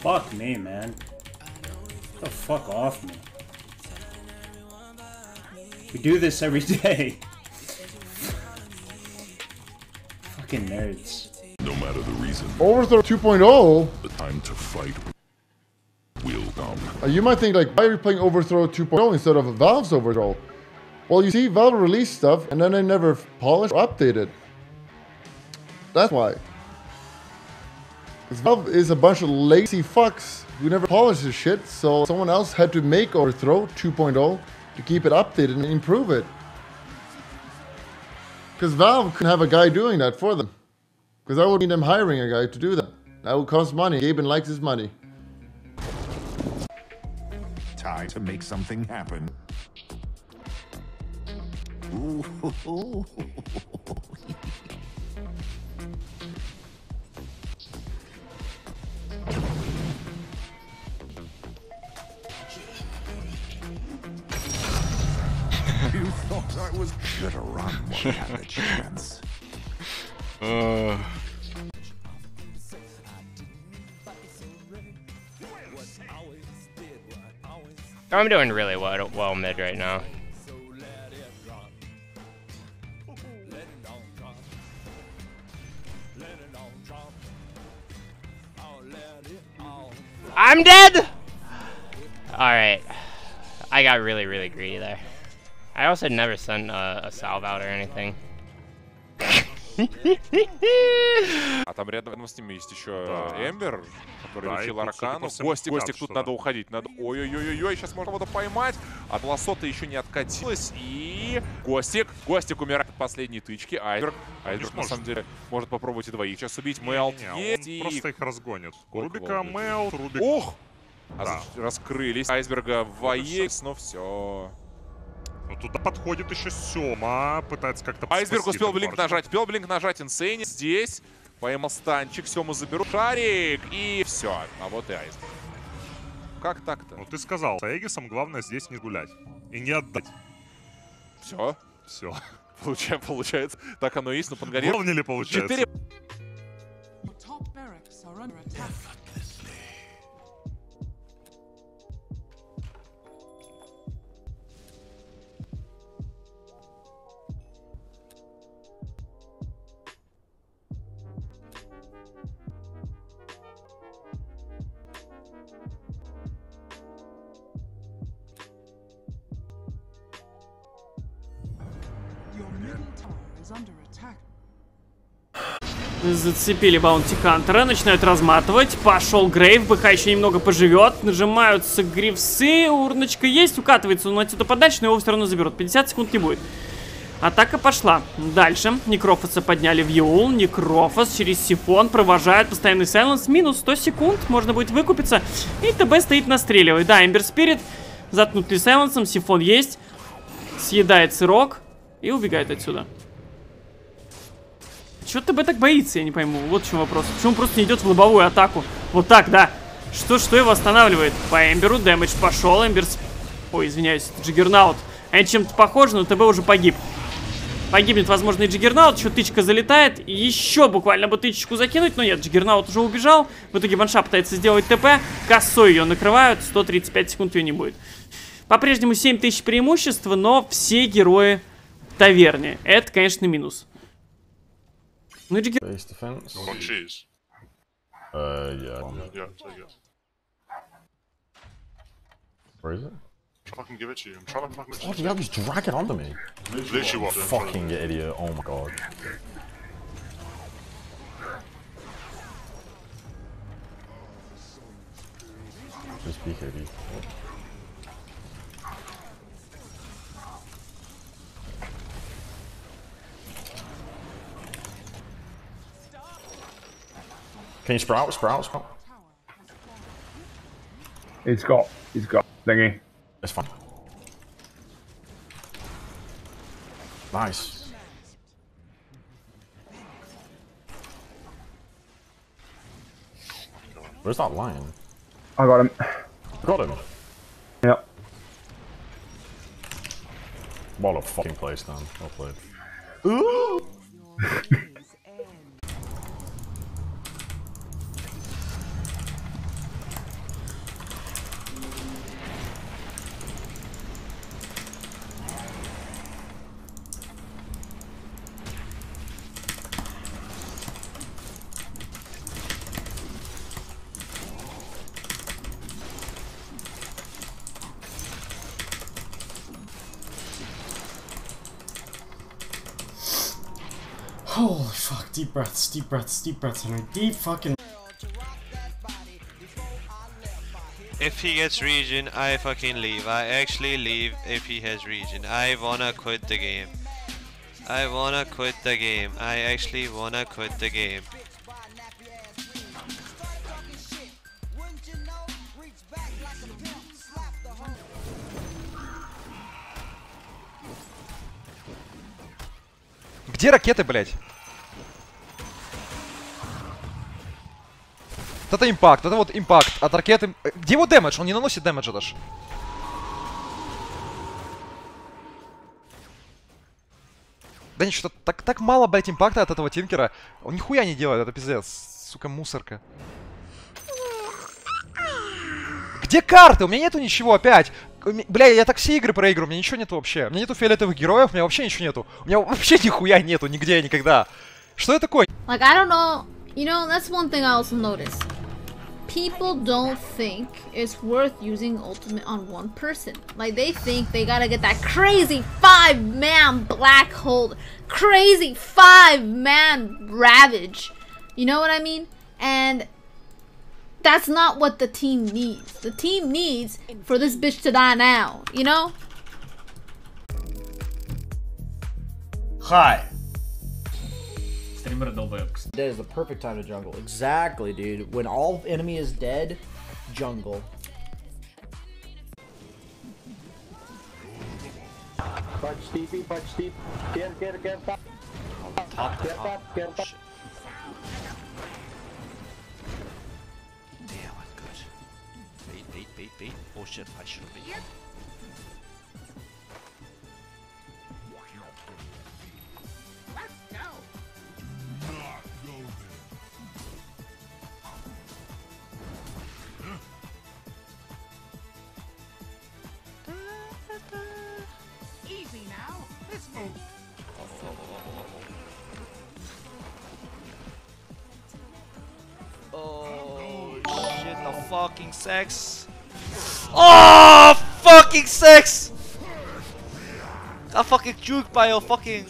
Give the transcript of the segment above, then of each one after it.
Fuck me, man. Get the fuck off me. We do this every day. Fucking nerds. No matter the reason, Overthrow 2.0. the time to fight will come. Uh, you might think like, why are you playing Overthrow 2.0 instead of Valve's Overthrow? Well, you see, Valve released stuff and then they never polished or updated. That's why. Valve is a bunch of lazy fucks who never polishes shit, so someone else had to make Overthrow 2.0 to keep it updated and improve it. Because Valve couldn't have a guy doing that for them. Because I would need them hiring a guy to do that. That would cost money. Gaben likes his money. Time to make something happen. Ooh. have run while I had the chance. Uh. I'm doing really well, well mid right now. I'm dead! Alright. I got really, really greedy there. I also never sent uh, a salve out or anything. А там рядом с ним есть еще Да. Эмбер, который Да, лечил Аркану. Гостик, Гостик, тут что надо уходить. Надо... Ой-ой-ой-ой, сейчас можно кого-то поймать. От лосота еще не откатилась. И Гостик, Гостик умирает от последней тычки. Айсберг, Айсберг на сможет. самом деле может попробовать и двоих сейчас убить. Мелт Не-не-не, есть. и- просто их разгонит. Рубика? Мел, Рубик. Ух! А Да. раскрылись. Айсберга в АЕКС, ну все. Туда подходит еще Сема, пытается как-то Айсберг спасти успел блинк нажать, успел блинк нажать Инсейни. Здесь поймал станчик, Сему заберу. Шарик, и все. А вот и Айсберг. Как так-то? Ну, ты сказал, с Эгисом главное здесь не гулять. И не отдать. Все. Все. Получается, получается, так оно и есть, но Пангарир... Выровняли, получается. Четыре Зацепили Баунти Хантера, начинают разматывать. Пошел Грейв, БХ еще немного поживет. Нажимаются грифсы, урночка есть, укатывается он отсюда подальше, но его все равно заберут. 50 секунд не будет. Атака пошла. Дальше. Некрофоса подняли в Юл. Некрофос через сифон провожает постоянный сайленс. Минус 100 секунд. Можно будет выкупиться. И ТБ стоит настреливает. Да, Эмбер Спирит. Заткнут ли сайленсом. Сифон есть. Съедает сырок. И убегает отсюда. Чего ТБ так боится, я не пойму. Вот в чем вопрос. Почему он просто не идет в лобовую атаку? Вот так, да. Что, что его останавливает? По Эмберу дэмэдж пошел. Эмбер... с- Ой, извиняюсь, это Джиггернаут. Они чем-то похожи, но ТБ уже погиб. Погибнет, возможно, и Джиггернаут. Еще тычка залетает. Еще буквально бы тычечку закинуть. Но нет, Джиггернаут уже убежал. В итоге Ванша пытается сделать ТП. Косой ее накрывают. 135 секунд ее не будет. По-прежнему 7000 преимущества, но все герои в таверне. Это, конечно, минус. Who'd you get? Base defense. You cheese? Uh, yeah. Yeah, yeah. Where is it? I'm fucking give it to you. I'm trying to fucking. What do you just drag it onto me? Literally what? Fucking idiot! Oh my god. Just be here. Can you sprout? Sprout? Sprout? He's got, he's got thingy. It's fine. Nice. Where's that lion? I got him. Got him. Yep. What a fucking place, Dan. Well played. fuck, deep breaths, deep breaths, deep breaths, Henry. Deep fucking. If he gets region, I fucking leave. I actually leave if he has region. I wanna quit the game. I wanna quit the game. I actually wanna quit the game. Где ракеты, блядь? Это импакт, это вот импакт от ракеты. Где его дэмэдж? Он не наносит дэмэджа даже. Да ничего, так, так мало, блядь, импакта от этого Тинкера. Он нихуя не делает, это пиздец. Сука, мусорка. Где карты? У меня нету ничего опять. Бля, я так все игры проигрываю, у меня ничего нету вообще. У меня нету фиолетовых героев, у меня вообще ничего нету. У меня вообще нихуя нету, нигде, никогда. Что это такое? Like, I don't know. You know, that's one thing I also noticed. People don't think it's worth using ultimate on one person. Like, they think they gotta get that crazy five man black hole, crazy five man ravage. You know what I mean? And that's not what the team needs. The team needs for this bitch to die now, you know? Hi. Streamer Dobex. That is the perfect time to jungle. Exactly, dude. When all enemy is dead, jungle. Punch deep, punch deep. Get, get, get. Top, get top, get. Damn, I'm good. Bait, bait, bait, bait. Oh shit, I should have been. Fucking sex. Oh fucking sex! Got fucking juked by a fucking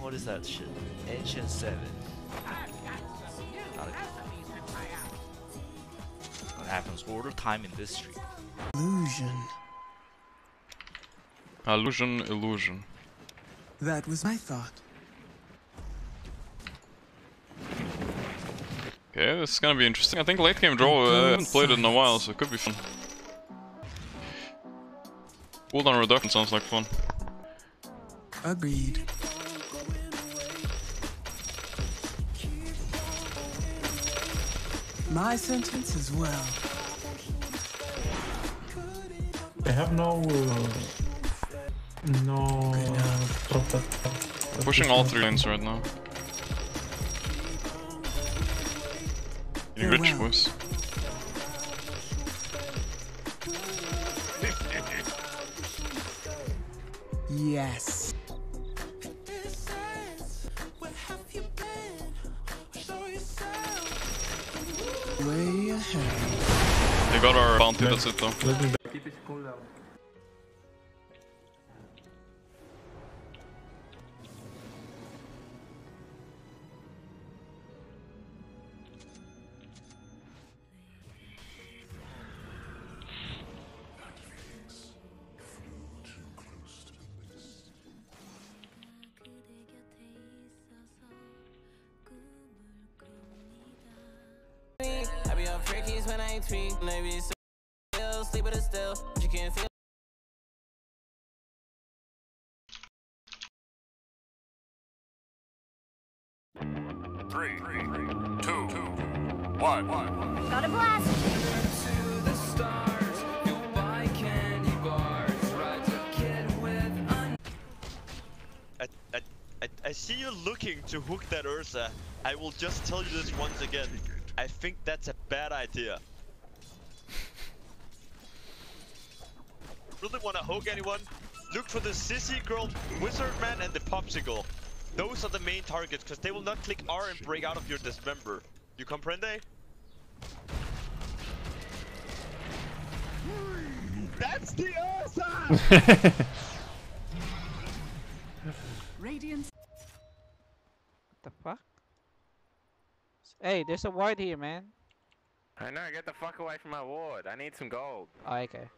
what is that shit? Ancient seven. Not a good What happens all the time in this street? Illusion. Illusion, illusion. That was my thought. Okay, this is gonna be interesting. I think late game draw, uh, I haven't played it in a while, so it could be fun. Cooldown reduction sounds like fun. Agreed. My sentence as well. They have no. Uh, no. proper. Pushing all three lanes right now. Getting rich, boys. Yes. Way ahead. They got our bounty, that's it though. Freakies when I ain't tweak. Maybe still sleep with it still. You can feel. Three, two, one. Got a blast. I, I, I, I see you looking to hook that Ursa. I will just tell you this once again. I think that's a bad idea. Really wanna hook anyone? Look for the sissy girl, wizard man, and the popsicle. Those are the main targets, because they will not click R and break out of your dismember. You comprende? That's the Ursa! Radiance. the fuck? Hey, there's a ward here, man. I know, get the fuck away from my ward. I need some gold. Oh, okay.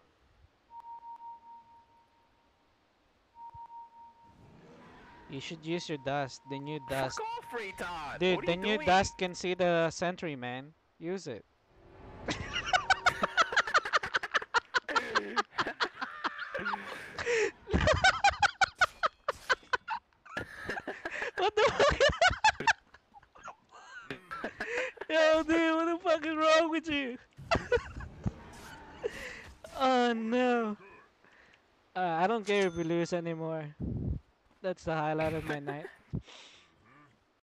You should use your dust. The new dust. Fuck off, retard! Dude, the new doing? dust can see the sentry, man. Use it. what the fuck? Yo, dude, what the fuck is wrong with you? oh no. Uh, I don't care if we lose anymore. That's the highlight of my night.